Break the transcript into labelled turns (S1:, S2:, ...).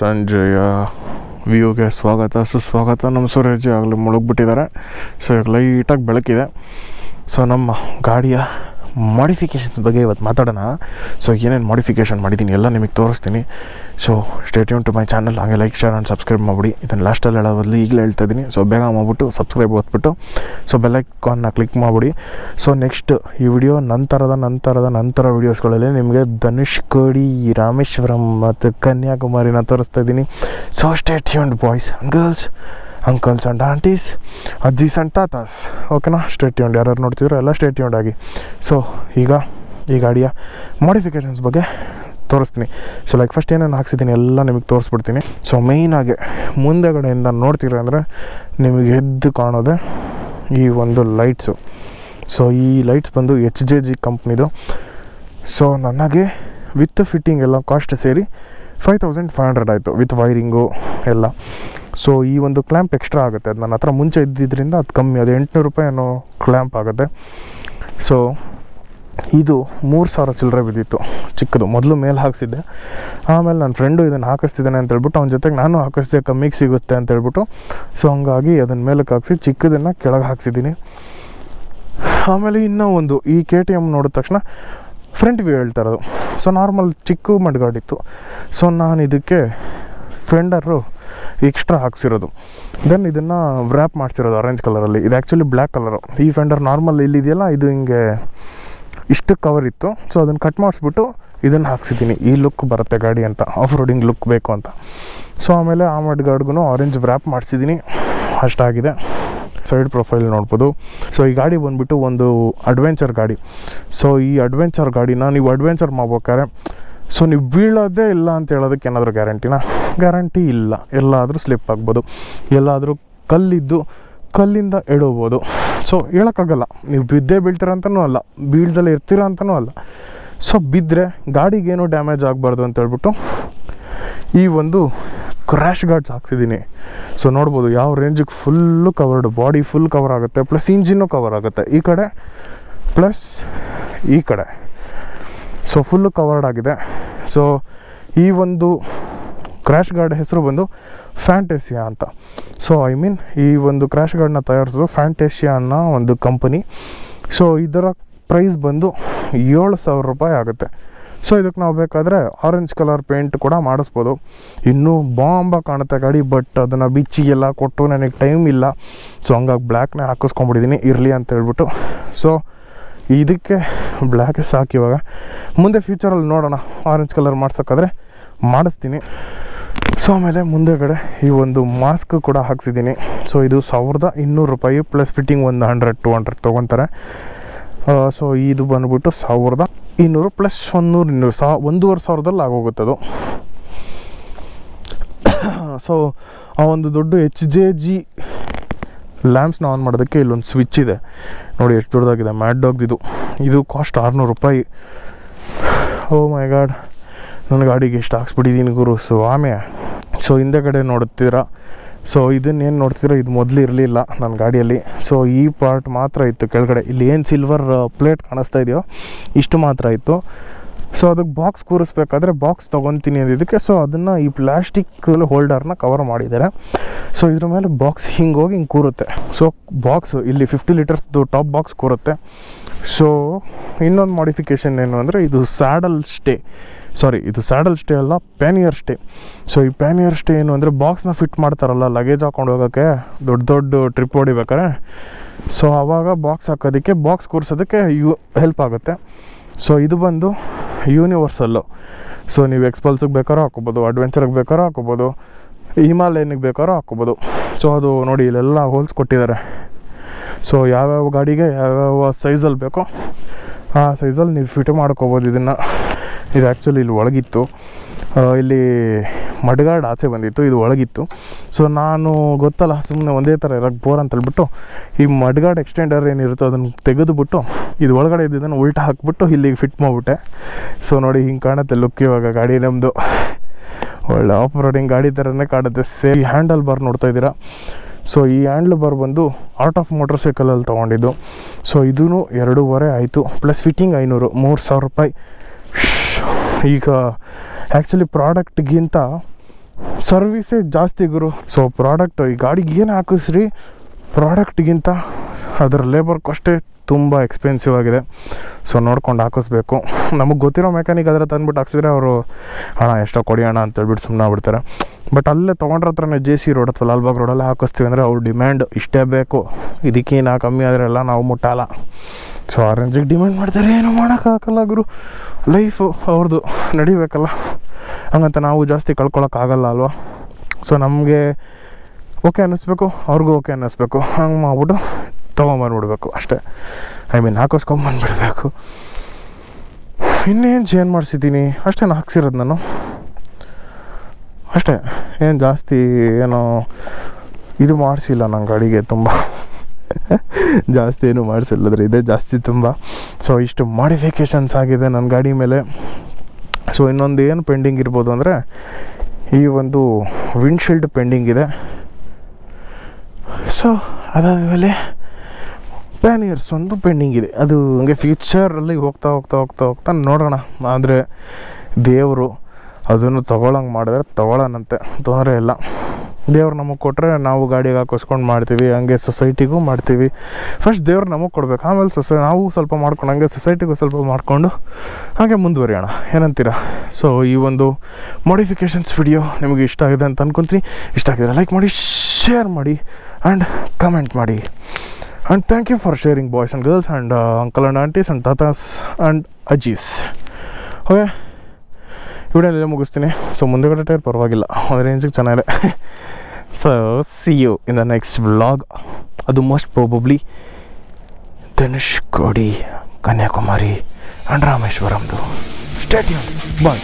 S1: ಸಂಜೆಯ ವ್ಯೂಗೆ ಸ್ವಾಗತ, ಸುಸ್ವಾಗತ. ನಮ್ಮ ಸೂರ್ಯಜಿ ಆಗಲೇ ಮುಳುಗ್ಬಿಟ್ಟಿದ್ದಾರೆ. ಸೊ ಈಗ ಲೈಟಾಗಿ ಬೆಳಕಿದೆ. ಸೊ ನಮ್ಮ ಗಾಡಿಯ ಮಾಡಿಫಿಕೇಷನ್ಸ್ ಬಗ್ಗೆ ಇವತ್ತು ಮಾತಾಡೋಣ. ಸೊ ಏನೇನು ಮಾಡಿಫಿಕೇಷನ್ ಮಾಡಿದ್ದೀನಿ ಎಲ್ಲ ನಿಮಗೆ ತೋರಿಸ್ತೀನಿ. So stay tune to my channel ಹಾಗೆ ಲೈಕ್ ಶೇರ್ ಆ್ಯಂಡ್ ಸಬ್ಸ್ಕ್ರೈಬ್ ಮಾಡಿಬಿಡಿ. ಇದನ್ನು ಲಾಸ್ಟಲ್ಲಿ ಹೇಳೋ ಬದಲು ಈಗಲೇ ಹೇಳ್ತಾ ಇದ್ದೀನಿ ಸೊ ಬೇಗ ಮಾಡಿಬಿಟ್ಟು ಸಬ್ಸ್ಕ್ರೈಬ್ ಓದ್ಬಿಟ್ಟು. ಸೊ ಬೆಲ್ಲೈಕಾನ್ನ ಕ್ಲಿಕ್ ಮಾಡಿಬಿಡಿ. ಸೊ ನೆಕ್ಸ್ಟ್ ಈ ವಿಡಿಯೋ ನಂತರದ ನಂತರದ ನಂತರ ವೀಡಿಯೋಸ್ಗಳಲ್ಲಿ ನಿಮಗೆ ಧನುಷ್ಕೋಡಿ ರಾಮೇಶ್ವರಂ ಮತ್ತು ಕನ್ಯಾಕುಮಾರಿನ ತೋರಿಸ್ತಾ ಇದ್ದೀನಿ so stay tune boys and girls uncles and aunties ಅಜ್ಜೀಸ್ and ತಾತಾಸ್ ಓಕೆನಾ ಸ್ಟೇಟ್ಯೂನ್ಡ್ ಯಾರ್ಯಾರು ನೋಡ್ತಿದ್ರು ಎಲ್ಲ ಸ್ಟೇಟ್ಯೂನ್ಡ್ ಆಗಿ. ಸೊ ಈಗ, ಈ ಗಾಡಿಯ ಮಾಡಿಫಿಕೇಷನ್ಸ್ ಬಗ್ಗೆ ತೋರಿಸ್ತೀನಿ. ಸೊ ಲೈಕ್ ಫಸ್ಟ್ ಏನೇನು ಹಾಕ್ಸಿದ್ದೀನಿ ಎಲ್ಲ ನಿಮಗೆ ತೋರಿಸ್ಬಿಡ್ತೀನಿ. ಸೊ ಮೇಯ್ನಾಗೆ ಮುಂದೆಗಡೆಯಿಂದ ನೋಡ್ತೀರ ಅಂದರೆ ನಿಮಗೆ ಎದ್ದು ಕಾಣೋದೆ ಈ ಒಂದು ಲೈಟ್ಸು ಸೊ ಈ ಲೈಟ್ಸ್ ಬಂದು ಎಚ್ ಜೆ ಜಿ ಕಂಪ್ನಿದು ಸೊ ನನಗೆ ವಿತ್ ಫಿಟ್ಟಿಂಗ್ ಎಲ್ಲ ಕಾಸ್ಟ್ ಸೇರಿ ಫೈವ್ ತೌಸಂಡ್ ಫೈವ್ ಹಂಡ್ರೆಡ್ ಆಯಿತು. ವಿತ್ ವೈರಿಂಗು ಎಲ್ಲ. ಸೊ ಈ ಒಂದು ಕ್ಲ್ಯಾಂಪ್ ಎಕ್ಸ್ಟ್ರಾ ಆಗುತ್ತೆ. ಅದು ನನ್ನ ಹತ್ರ ಮುಂಚೆ ಇದ್ದಿದ್ದರಿಂದ ಅದು ಕಮ್ಮಿ. ಅದು ಎಂಟುನೂರು ರೂಪಾಯಿ ಏನೋ ಕ್ಲ್ಯಾಂಪ್ ಆಗುತ್ತೆ. ಸೊ ಇದು ಮೂರು ಸಾವಿರ ಚಿಲ್ಲರೆ ಬಿದ್ದಿತ್ತು. ಚಿಕ್ಕದು. ಮೊದಲು ಮೇಲೆ ಹಾಕಿಸಿದ್ದೆ. ಆಮೇಲೆ ನನ್ನ ಫ್ರೆಂಡು ಇದನ್ನು ಹಾಕಿಸ್ತಿದ್ದಾನೆ ಅಂತ ಹೇಳ್ಬಿಟ್ಟು ಅವನ ಜೊತೆಗೆ ನಾನು ಹಾಕಿಸ್ದೆ, ಕಮ್ಮಿಗೆ ಸಿಗುತ್ತೆ ಅಂತ ಹೇಳ್ಬಿಟ್ಟು. ಸೊ ಹಂಗಾಗಿ ಅದನ್ನ ಮೇಲಕ್ಕೆ ಹಾಕಿಸಿ ಚಿಕ್ಕದನ್ನು ಕೆಳಗೆ ಹಾಕ್ಸಿದ್ದೀನಿ. ಆಮೇಲೆ ಇನ್ನೂ ಒಂದು ಈ ಕೆ ಟಿ ಎಂ ನೋಡಿದ ತಕ್ಷಣ ಫ್ರಂಟ್ ವ್ಯೂ ಹೇಳ್ತಾ ಇರೋದು. ಸೊ ನಾರ್ಮಲ್ ಚಿಕ್ಕ ಮಡ್ಗಾಡಿತ್ತು. ಸೊ ನಾನು ಇದಕ್ಕೆ ಫೆಂಡರು ಎಕ್ಸ್ಟ್ರಾ ಹಾಕ್ಸಿರೋದು. ದೆನ್ ಇದನ್ನು ವ್ರ್ಯಾಪ್ ಮಾಡ್ಸಿರೋದು ಆರೆಂಜ್ ಕಲರಲ್ಲಿ ಇದು ಆ್ಯಕ್ಚುಲಿ ಬ್ಲ್ಯಾಕ್ ಕಲರು ಈ ಫೆಂಡರ್ ನಾರ್ಮಲ್ ಇಲ್ಲಿದೆಯಲ್ಲ ಇದು ಹಿಂಗೆ ಇಷ್ಟು ಕವರ್ ಇತ್ತು. ಸೊ ಅದನ್ನು ಕಟ್ ಮಾಡಿಸ್ಬಿಟ್ಟು ಇದನ್ನು ಹಾಕ್ಸಿದ್ದೀನಿ. ಈ ಲುಕ್ ಬರುತ್ತೆ ಗಾಡಿ ಅಂತ. ಆಫ್ ರೋಡಿಂಗ್ ಲುಕ್ ಬೇಕು ಅಂತ. ಸೊ ಆಮೇಲೆ ಆ ಮಡ್ಗಾಡ್ಗೂ ಆರೆಂಜ್ ವ್ರ್ಯಾಪ್ ಮಾಡಿಸಿದ್ದೀನಿ. ಅಷ್ಟಾಗಿದೆ. ಸೈಡ್ ಪ್ರೊಫೈಲ್ ನೋಡ್ಬೋದು. ಸೊ ಈ ಗಾಡಿ ಬಂದುಬಿಟ್ಟು ಒಂದು ಅಡ್ವೆಂಚರ್ ಗಾಡಿ. ಸೊ ಈ ಅಡ್ವೆಂಚರ್ ಗಾಡಿನ ನೀವು ಅಡ್ವೆಂಚರ್ ಮಾಡ್ಬೇಕಾದ್ರೆ ಸೊ ನೀವು ಬೀಳೋದೇ ಇಲ್ಲ ಅಂತ ಹೇಳೋದಕ್ಕೆ ಏನಾದರೂ ಗ್ಯಾರಂಟಿನ? ಗ್ಯಾರಂಟಿ ಇಲ್ಲ. ಎಲ್ಲಾದರೂ ಸ್ಲಿಪ್ ಆಗ್ಬೋದು. ಎಲ್ಲಾದರೂ ಕಲ್ಲಿದ್ದು ಕಲ್ಲಿಂದ ಎಡೋಬೋದು. ಸೊ ಹೇಳೋಕ್ಕಾಗಲ್ಲ. ನೀವು ಬಿದ್ದೇ ಬೀಳ್ತೀರ ಅಂತಲೂ ಅಲ್ಲ. ಬೀಳ್ದಲ್ಲೇ ಇರ್ತೀರ ಅಂತಲೂ ಅಲ್ಲ. ಸೊ ಬಿದ್ದರೆ ಗಾಡಿಗೇನು ಡ್ಯಾಮೇಜ್ ಆಗಬಾರ್ದು ಅಂತ ಹೇಳ್ಬಿಟ್ಟು ಈ ಒಂದು ಕ್ರ್ಯಾಶ್ ಗಾರ್ಡ್ಸ್ ಹಾಕ್ಸಿದ್ದೀನಿ. ಸೊ ನೋಡ್ಬೋದು ಯಾವ ರೇಂಜಿಗೆ full covered body full cover ಆಗುತ್ತೆ ಪ್ಲಸ್ ಇಂಜಿನ್ನು ಕವರ್ ಆಗುತ್ತೆ. ಈ ಕಡೆ ಪ್ಲಸ್ ಈ ಕಡೆ. ಸೊ ಫುಲ್ಲು ಕವರ್ಡ್ ಆಗಿದೆ. ಸೊ ಈ ಒಂದು ಕ್ರ್ಯಾಶ್ ಗಾರ್ಡ್ ಹೆಸರು ಬಂದು ಫ್ಯಾಂಟೇಸಿಯಾ ಅಂತ. ಸೊ ಐ ಮೀನ್ ಈ ಒಂದು ಕ್ರ್ಯಾಶ್ ಗಾರ್ಡನ್ನ ತಯಾರಿಸೋದು ಫ್ಯಾಂಟೇಸಿಯಾ ಅನ್ನೋ ಒಂದು ಕಂಪನಿ ಸೊ ಇದರ ಪ್ರೈಸ್ ಬಂದು ಏಳು ಸಾವಿರ ರೂಪಾಯಿ ಆಗುತ್ತೆ. ಸೊ ಇದಕ್ಕೆ ನಾವು ಬೇಕಾದರೆ ಆರೆಂಜ್ ಕಲರ್ ಪೇಂಟ್ ಕೂಡ ಮಾಡಿಸ್ಬೋದು. ಇನ್ನೂ ಬಾಂಬ ಕಾಣುತ್ತೆ ಗಾಡಿ ಬಟ್ ಅದನ್ನು ಬಿಚ್ಚಿಗೆಲ್ಲ ಕೊಟ್ಟು ನನಗೆ ಟೈಮ್ ಇಲ್ಲ. ಸೊ ಹಂಗಾಗಿ ಬ್ಲ್ಯಾಕ್ನೇ ಹಾಕಿಸ್ಕೊಂಬಿಟ್ಟಿದ್ದೀನಿ ಇರಲಿ ಅಂತ ಹೇಳ್ಬಿಟ್ಟು. ಸೊ ಇದಕ್ಕೆ ಬ್ಲ್ಯಾಕೇ ಸಾಕು ಇವಾಗ. ಮುಂದೆ ಫ್ಯೂಚರಲ್ಲಿ ನೋಡೋಣ. ಆರೆಂಜ್ ಕಲರ್ ಮಾಡ್ಸೋಕ್ಕಾದ್ರೆ ಮಾಡಿಸ್ತೀನಿ. ಸೊ ಆಮೇಲೆ ಮುಂದೆಗಡೆ ಈ ಒಂದು ಮಾಸ್ಕ್ ಕೂಡ ಹಾಕ್ಸಿದ್ದೀನಿ. ಸೊ ಇದು ಸಾವಿರದ ಇನ್ನೂರು ರೂಪಾಯಿ ಪ್ಲಸ್ ಫಿಟ್ಟಿಂಗ್ ಒಂದು ಹಂಡ್ರೆಡ್ ಟು ಹಂಡ್ರೆಡ್ ತೊಗೊತಾರೆ. ಸೊ ಇದು ಬಂದ್ಬಿಟ್ಟು ಸಾವಿರದ ಇನ್ನೂರು ಪ್ಲಸ್ ಒಂದೂರು ನೂರು ಇನ್ನೂರು ಸಾ, ಒಂದೂವರೆ ಸಾವಿರದಲ್ಲಿ ಅದು. ಸೊ ಆ ಒಂದು ದೊಡ್ಡ ಎಚ್ ಜೆ ಜಿ ಲ್ಯಾಂಪ್ಸ್ನ ಆನ್ ಮಾಡೋದಕ್ಕೆ ಇಲ್ಲೊಂದು ಸ್ವಿಚ್ ಇದೆ. ನೋಡಿ ಎಷ್ಟು ದೊಡ್ಡದಾಗಿದೆ. ಮ್ಯಾಡ್ ಡಾಗ್ದು ಇದು. ಕಾಸ್ಟ್ ಆರುನೂರು ರೂಪಾಯಿ. ಓ ಮೈ ಗಾಡ್ ನನ್ನ ಗಾಡಿಗೆ ಎಷ್ಟು ಹಾಕ್ಸ್ಬಿಟ್ಟಿದ್ದೀನಿ ಗುರು. ಸೊ ಆಮೆ. ಸೊ ಹಿಂದೆಗಡೆ ನೋಡುತ್ತೀರಾ ಸೊ ಇದನ್ನೇನು ನೋಡ್ತೀರಾ? ಇದು ಮೊದಲು ಇರಲಿಲ್ಲ ನನ್ನ ಗಾಡಿಯಲ್ಲಿ. ಸೊ ಈ ಪಾರ್ಟ್ ಮಾತ್ರ ಇತ್ತು ಕೆಳಗಡೆ. ಇಲ್ಲಿ ಏನು ಸಿಲ್ವರ್ ಪ್ಲೇಟ್ ಕಾಣಿಸ್ತಾ ಇದೆಯೋ, ಇಷ್ಟು ಮಾತ್ರ ಇತ್ತು. ಸೊ ಅದಕ್ಕೆ ಬಾಕ್ಸ್ ಕೂರಿಸ್ಬೇಕಾದ್ರೆ ಬಾಕ್ಸ್ ತೊಗೊತೀನಿ ಅಂದಿದ್ದಕ್ಕೆ. ಸೊ ಅದನ್ನು ಈ ಪ್ಲಾಸ್ಟಿಕ್ ಹೋಲ್ಡರ್ನ ಕವರ್ ಮಾಡಿದ್ದಾರೆ. ಸೊ ಇದ್ರ ಮೇಲೆ ಬಾಕ್ಸ್ ಹಿಂಗೆ ಹೋಗಿ ಹಿಂಗೆ ಕೂರುತ್ತೆ. ಸೊ ಬಾಕ್ಸ್ ಇಲ್ಲಿ ಫಿಫ್ಟಿ ಲೀಟರ್ಸ್ದು ಟಾಪ್ ಬಾಕ್ಸ್ ಕೂರುತ್ತೆ. ಸೊ ಇನ್ನೊಂದು ಮಾಡಿಫಿಕೇಷನ್ ಏನು ಅಂದರೆ ಇದು ಸ್ಯಾಡಲ್ ಸ್ಟೇ ಸಾರಿ ಇದು ಸ್ಯಾಡಲ್ ಸ್ಟೇ ಅಲ್ಲ ಪ್ಯಾನಿಯರ್ ಸ್ಟೇ ಸೊ ಈ ಪ್ಯಾನಿಯರ್ ಸ್ಟೇ ಏನು ಅಂದರೆ ಬಾಕ್ಸ್ನ ಫಿಟ್ ಮಾಡ್ತಾರಲ್ಲ ಲಗೇಜ್ ಹಾಕೊಂಡು ಹೋಗೋಕ್ಕೆ. ದೊಡ್ಡ ದೊಡ್ಡ ಟ್ರಿಪ್ ಹೊಡಿಬೇಕಾರೆ ಸೊ ಆವಾಗ ಬಾಕ್ಸ್ ಹಾಕೋದಕ್ಕೆ ಬಾಕ್ಸ್ ಕೂರಿಸೋದಕ್ಕೆ ಯು ಹೆಲ್ಪ್ ಆಗುತ್ತೆ. ಸೊ ಇದು ಬಂದು ಯೂನಿವರ್ಸಲ್ಲು ಸೊ ನೀವು ಎಕ್ಸ್ಪಲ್ಸಿಗೆ ಬೇಕಾದ್ರೂ ಹಾಕೋಬೋದು ಅಡ್ವೆಂಚರ್ಗೆ ಬೇಕಾದ್ರೂ ಹಾಕೋಬೋದು ಹಿಮಾಲಯನಿಗೆ ಬೇಕಾದ್ರೂ ಹಾಕೋಬೋದು ಸೊ ಅದು ನೋಡಿ ಇಲ್ಲೆಲ್ಲ ಹೋಲ್ಸ್ ಕೊಟ್ಟಿದ್ದಾರೆ. ಸೊ ಯಾವ್ಯಾವ ಗಾಡಿಗೆ ಯಾವ್ಯಾವ ಸೈಜಲ್ಲಿ ಬೇಕೋ ಆ ಸೈಜಲ್ಲಿ ನೀವು ಫಿಟ್ ಮಾಡ್ಕೋಬೋದು ಇದನ್ನು. ಇದು ಆ್ಯಕ್ಚುಲಿ ಇಲ್ಲಿ ಒಳಗಿತ್ತು. ಇಲ್ಲಿ ಮಡ್ಗಾಡ್ ಆಚೆ ಬಂದಿತ್ತು, ಇದು ಒಳಗಿತ್ತು. ಸೊ ನಾನು ಗೊತ್ತಲ್ಲ ಸುಮ್ಮನೆ ಒಂದೇ ಥರ ಇರೋಕ್ಕೆ ಬೋರ್ ಅಂತ ಹೇಳ್ಬಿಟ್ಟು ಈ ಮಡ್ಗಾಡ್ ಎಕ್ಸ್ಟೆಂಡರ್ ಏನಿರುತ್ತೋ ಅದನ್ನು ತೆಗೆದುಬಿಟ್ಟು ಇದು ಒಳಗಡೆ ಇದ್ದಿದ್ದನ್ನು ಉಲ್ಟಾ ಹಾಕ್ಬಿಟ್ಟು ಇಲ್ಲಿಗೆ ಫಿಟ್ ಮಾಡಿಬಿಟ್ಟೆ. ಸೊ ನೋಡಿ ಹಿಂಗೆ ಕಾಣುತ್ತೆ ಲುಕ್ ಇವಾಗ ಗಾಡಿ ನಮ್ಮದು ಒಳ್ಳೆ ಆಫ್ ರೋಡಿಂಗ್ ಗಾಡಿ ಥರನೇ ಕಾಣುತ್ತೆ ಸೇ ಈ ಹ್ಯಾಂಡಲ್ ಬಾರ್ ನೋಡ್ತಾ ಇದ್ದೀರಾ? ಸೊ ಈ ಹ್ಯಾಂಡ್ಲ್ ಬಾರ್ ಬಂದು ಆರ್ಟ್ ಆಫ್ ಮೋಟರ್ ಸೈಕಲಲ್ಲಿ ತೊಗೊಂಡಿದ್ದು. ಸೊ ಇದೂ ಎರಡೂವರೆ ಆಯಿತು ಪ್ಲಸ್ ಫಿಟ್ಟಿಂಗ್ ಐನೂರು, ಮೂರು ಸಾವಿರ ರೂಪಾಯಿ. ಈಗ ಆ್ಯಕ್ಚುಲಿ ಪ್ರಾಡಕ್ಟ್ಗಿಂತ ಸರ್ವಿಸೇ ಜಾಸ್ತಿ ಗುರು. ಸೊ ಪ್ರಾಡಕ್ಟ್ ಈ ಗಾಡಿಗೆ ಏನು ಹಾಕಿಸ್ರಿ? ಪ್ರಾಡಕ್ಟ್ಗಿಂತ ಅದರ ಲೇಬರ್ ಅಷ್ಟೇ ತುಂಬ ಎಕ್ಸ್ಪೆನ್ಸಿವ್ ಆಗಿದೆ. ಸೊ ನೋಡ್ಕೊಂಡು ಹಾಕಿಸ್ಬೇಕು. ನಮಗೆ ಗೊತ್ತಿರೋ ಮೆಕ್ಯಾನಿಕ್ ಅದರ ತಂದ್ಬಿಟ್ಟು ಹಾಕ್ಸಿದ್ರೆ ಅವರು ಹಣ ಎಷ್ಟೋ ಕೊಡಿ ಹಣ ಅಂತ ಹೇಳ್ಬಿಟ್ಟು ಸುಮ್ಮನೆ ಆಗ್ಬಿಡ್ತಾರೆ. ಬಟ್ ಅಲ್ಲೇ ತೊಗೊಂಡ್ರ ಹತ್ರನೇ ಜೆ ಸಿ ರೋಡ್ ಅಥವಾ ಲಾಲ್ಬಾಗ್ ರೋಡಲ್ಲೇ ಹಾಕಿಸ್ತೀವಿ ಅಂದರೆ ಅವ್ರ ಡಿಮ್ಯಾಂಡ್ ಇಷ್ಟೇ ಬೇಕು. ಇದಕ್ಕಿನ್ನ ಕಮ್ಮಿ ಆದರೆ ಎಲ್ಲ ನಾವು ಮುಟ್ಟಲ್ಲ ಸೊ ಆ ರೇಂಜಿಗೆ ಡಿಮ್ಯಾಂಡ್ ಮಾಡ್ತಾರೆ, ಏನು ಮಾಡೋಕ್ಕಾಗಲ್ಲ ಗುರು. ಲೈಫು ಅವ್ರದ್ದು ನಡಿಬೇಕಲ್ಲ. ಹಂಗಂತ ನಾವು ಜಾಸ್ತಿ ಕಳ್ಕೊಳ್ಳೋಕ್ಕಾಗಲ್ಲ ಅಲ್ವಾ? ಸೊ ನಮಗೆ ಓಕೆ ಅನ್ನಿಸ್ಬೇಕು, ಅವ್ರಿಗೂ ಓಕೆ ಅನ್ನಿಸ್ಬೇಕು. ಹಂಗೆ ಮಾಡ್ಬಿಟ್ಟು ತೊಗೊಂಬಂದ್ಬಿಡ್ಬೇಕು ಅಷ್ಟೇ. ಐ ಮೀನ್ ಹಾಕಿಸ್ಕೊಂಬಂದ್ಬಿಡ್ಬೇಕು ಇನ್ನೇನು ಚೇನ್ ಮಾಡಿಸಿದ್ದೀನಿ? ಅಷ್ಟೇ ನಾನು ಹಾಕ್ಸಿರೋದು ನಾನು. ಅಷ್ಟೇ. ಏನು ಜಾಸ್ತಿ ಏನೋ ಇದು ಮಾಡಿಸಿಲ್ಲ ನನ್ನ ಗಾಡಿಗೆ ತುಂಬ. ಜಾಸ್ತಿ ಏನು ಮಾಡಿಸಿಲ್ಲದ್ರೆ ಇದೇ ಜಾಸ್ತಿ ತುಂಬ. ಸೊ ಇಷ್ಟು ಮಾಡಿಫಿಕೇಷನ್ಸ್ ಆಗಿದೆ ನನ್ನ ಗಾಡಿ ಮೇಲೆ. ಸೊ ಇನ್ನೊಂದು ಏನು ಪೆಂಡಿಂಗ್ ಇರ್ಬೋದು ಅಂದರೆ, ಈ ಒಂದು ವಿಂಡ್ಶೀಲ್ಡ್ ಪೆಂಡಿಂಗ್ ಇದೆ. ಸೊ ಅದಾದಮೇಲೆ ಪ್ಯಾನಿಯರ್ಸ್ ಒಂದು ಪೆಂಡಿಂಗ್ ಇದೆ. ಅದು ಹಂಗೆ ಫ್ಯೂಚರಲ್ಲಿ ಹೋಗ್ತಾ ಹೋಗ್ತಾ ಹೋಗ್ತಾ ಹೋಗ್ತಾ ನೋಡೋಣ. ಆದರೆ ದೇವರು ಅದನ್ನು ತೊಗೊಳಂಗೆ ಮಾಡಿದ್ರೆ ತೊಗೊಳ್ಳೋಣಂತೆ ತೊಂದರೆ ಇಲ್ಲ. ದೇವ್ರು ನಮಗೆ ಕೊಟ್ಟರೆ ನಾವು ಗಾಡಿಗೆ ಹಾಕಿಸ್ಕೊಂಡು ಮಾಡ್ತೀವಿ, ಹಂಗೆ ಸೊಸೈಟಿಗೂ ಮಾಡ್ತೀವಿ. ಫಸ್ಟ್ ದೇವ್ರು ನಮಗೆ ಕೊಡ್ಬೇಕು, ಆಮೇಲೆ ಸೊಸೈ ನಾವು ಸ್ವಲ್ಪ ಮಾಡ್ಕೊಂಡು, ಹಂಗೆ ಸೊಸೈಟಿಗೂ ಸ್ವಲ್ಪ ಮಾಡಿಕೊಂಡು ಹಾಗೆ ಮುಂದುವರಿಯೋಣ. ಏನಂತೀರಾ? ಸೊ ಈ ಒಂದು ಮಾಡಿಫಿಕೇಶನ್ಸ್ ವಿಡಿಯೋ ನಿಮಗೆ ಇಷ್ಟ ಆಗಿದೆ ಅಂತ ಅನ್ಕೊಂತೀನಿ. ಇಷ್ಟ ಆಗಿದ್ರೆ ಲೈಕ್ ಮಾಡಿ ಶೇರ್ ಮಾಡಿ ಆ್ಯಂಡ್ ಕಮೆಂಟ್ ಮಾಡಿ. And thank you for sharing boys and girls and uncle and aunties and ತಾತಾಸ್ and ಅಜೀಸ್ ಓಕೆ ವಿಡಿಯೋನೆಲ್ಲ ಮುಗಿಸ್ತೀನಿ. ಸೊ ಮುಂದೆಗಡೆ ಟೈರ್ ಪರವಾಗಿಲ್ಲ. ಒಂದು ರೇಂಜಿಗೆ ಚೆನ್ನಾಗಿದೆ. So see you in the next vlog ಅದು most probably Dhanushkodi Kanyakumari and ರಾಮೇಶ್ವರಂದು stay tuned bye